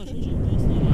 наши чемпионы.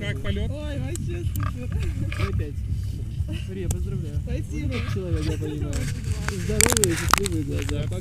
Как полет? Ой, вообще супер. Опять. Мария, поздравляю. Спасибо. Вот человек, я понимаю. Здоровые, счастливые глаза.